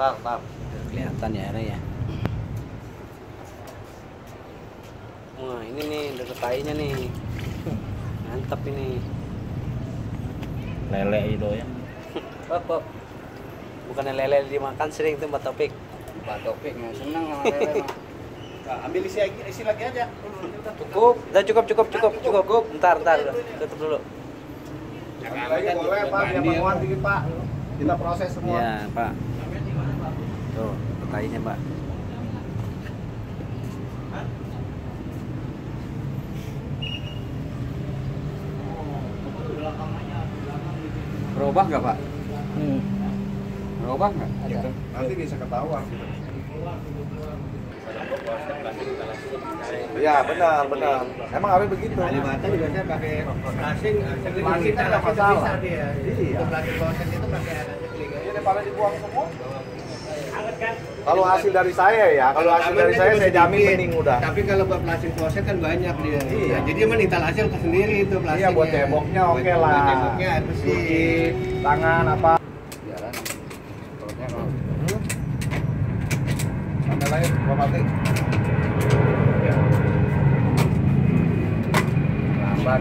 Tar, tar. kelihatan ya ini ya Wah, ini nih deket tainya nih. Mantap ini. lele itu ya Hop, hop. Bukannya lele dimakan sering tuh Mbak Topik. Pak Topik nggak seneng sama lele mah. Nah, ambil isi, isi lagi aja. Cukup. Udah cukup, cukup, cukup, cukup. cukup. Bentar, bentar. Tutup dulu. Ambil lagi boleh Pak, biar penguat dikit Pak. Kita proses semua. Ya, Pak. Tuh, tainya, Pak. Berubah nggak Pak? hmm. Berubah nggak? Gitu. Nanti bisa ketahuan. Iya benar benar. Emang harus begitu. Kalibata juga saya pakai flashing, Flashing kan nggak masalah. dia. Iya. Untuk closet itu pakai sekling. Ini daripada dibuang semua. Kalau hasil dari saya ya, kalau hasil dari saya saya jamin bening udah. Tapi kalau buat flashing closet kan banyak dia. Iya. Nah, jadi emang nital hasil ke sendiri itu flashingnya. Iya buat ceboknya oke Buat- lah. Buat air bersih. Cuci tangan apa. Jalan. Perutnya kalau Sampai lain, gua mati. lambat.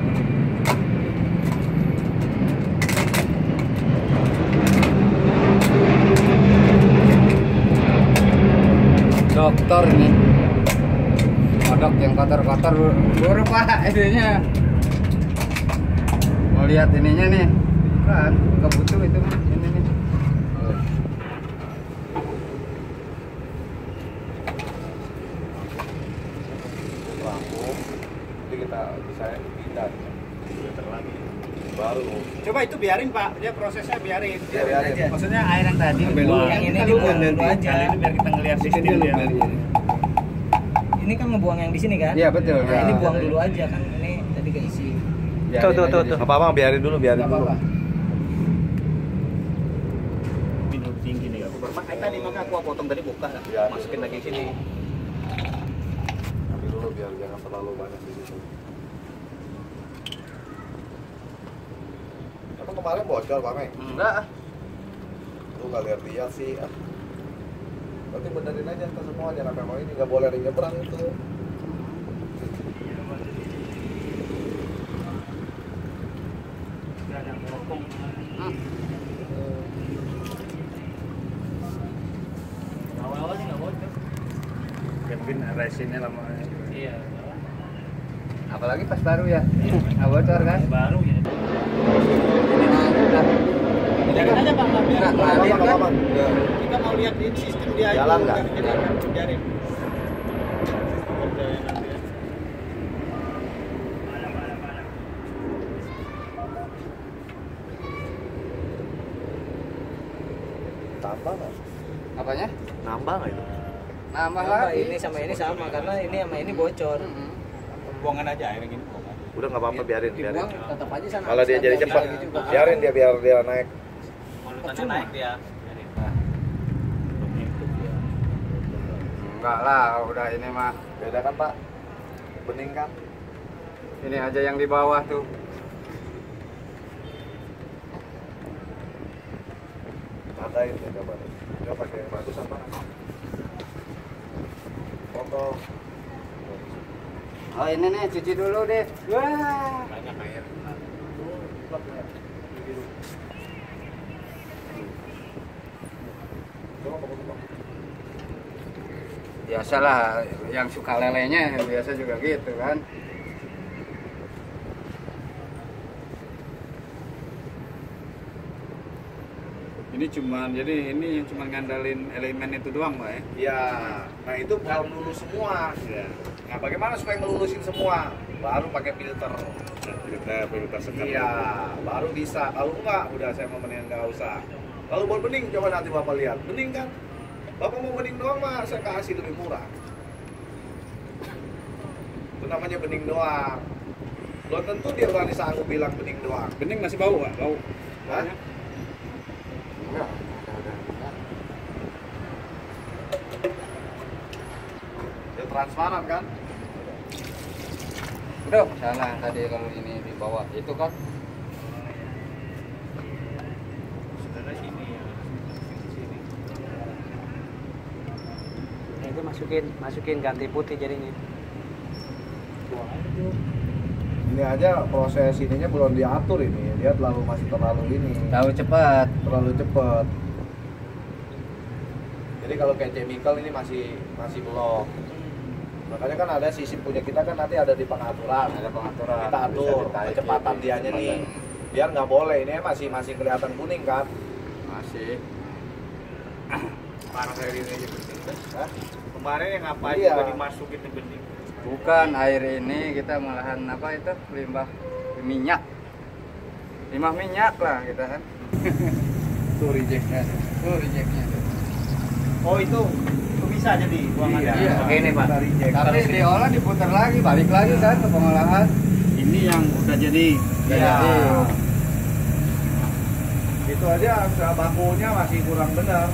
Dokter ini. Kodok yang kotor-kotor buru pak ininya. Mau lihat ininya nih. Kan, nggak butuh itu. Ini nih. Rampung. Jadi kita bisa pindah. Lagi. Baru. Coba itu biarin Pak, dia prosesnya biarin. Iya, biarin. aja. maksudnya air yang tadi dulu. yang ini dibuang dulu nanti. aja Kali ini biar kita ngeliat sistem dia ini kan ngebuang yang di sini kan Iya betul. nah, ini buang dulu aja kan ini tadi keisi Biarin Tuh, tuh, tuh, tuh. Apa apa biarin dulu, biarin Nggak dulu. apa-apa. minum tinggi nih aku Makanya tadi maka aku potong tadi buka, Iya. masukin lagi sini. Ambil dulu biar jangan terlalu banyak di situ. Kemarin bocor, Pak Meng? Enggak. Lu nggak lihat-lihat sih. ah. Berarti benerin aja ke semua jangan sampai mau ini nggak boleh ada yang nyebrang itu. awal-awal sih nggak bocor lama. iya Apalagi pas baru ya. Nggak bocor kan? baru ya. Biarin aja Pak, nggak biarin. Nggak, Nggak ngalir apa-apa, kan? nggak. Ya. Kita mau lihat di sistem dia Jalan nggak? Jadi biarin. Tambah nggak? Apanya? Nambah nggak itu? Nambah lagi. ini sama ini sama karena ini sama ini bocor. Buangan aja air yang ini buangan. Udah nggak apa-apa biarin, biarin. dibuang tetap aja sana Kalau dia jadi cepat, biarin dia biar dia naik. Polutannya naik dia Enggak lah, udah ini mah. Beda kan Pak? Bening kan? Ini aja yang di bawah tuh. Tandain ya coba. Coba pakai bagus apa? Foto. Oh ini nih, cuci dulu deh. Wah. Banyak air. Coba kamu coba. Biasalah, yang suka lelenya biasa juga gitu kan. Ini cuman jadi ini cuma ngandalin elemen itu doang, Pak ya. Iya, nah itu belum lulus semua. Iya. Nah, bagaimana supaya ngelulusin semua? Baru pakai filter. Kita prioritas sekarang. Iya, baru bisa. Kalau enggak, udah saya mau mendingan nggak usah. Kalau buat bening, coba nanti bapak lihat. Bening kan? Bapak mau bening doang mah, saya kasih lebih murah. Itu namanya bening doang. Belum tentu dia berani sanggup bilang bening doang. Bening masih bau, Pak? Bau. Hah? Enggak. Dia transparan kan? Udah, salah tadi kalau ini di bawah itu kan. Masukin masukin ganti putih jadinya Ini aja proses ininya belum diatur ini. Dia terlalu masih terlalu ini. Tahu cepat. terlalu cepet jadi kalau kayak chemical ini masih masih belum makanya kan ada sistem punya kita kan nanti ada di pengaturan Ada pengaturan. kita atur kecepatan dianya nih biar nggak boleh ini masih masih kelihatan kuning kan Masih. Parah air ini aja. Hah? Kemarin yang ngapain Iya. juga dimasukin ke bening. Bukan air ini kita malahan apa itu limbah minyak. Limbah minyak lah kita kan. Tuh rejectnya. Tuh rejectnya. Oh itu itu bisa jadi buangan Iya. Iya. Oke, ini, Pak. Tapi diolah diputar lagi, balik lagi kan ke pengolahan. Ini yang udah jadi. Udah Iya. jadi. itu aja bakunya masih kurang benar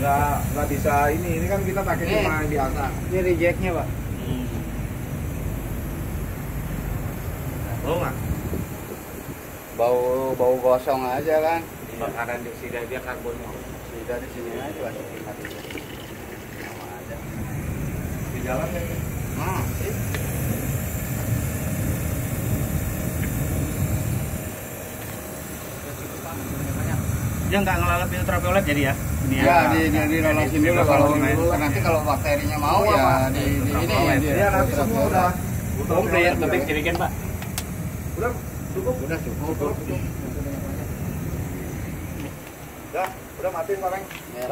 nggak nggak bisa ini ini kan kita pakai Nih. cuma yang biasa Ini rejectnya, Pak. Oh nggak? Bau bau gosong aja kan. Makanan di sini dia karbonnya. Sudah di sini aja Pak. di jalan ya Hmm. Dia nggak ngelalap ultraviolet jadi ya? Ini Ya, di di, di lolosin dulu kalau Dulu. nanti kalau bakterinya mau ya di, di ini ya dia. Iya nanti semua udah Komplit, tapi sedikit pak. udah cukup Udah cukup. udah udah matiin paling Ya.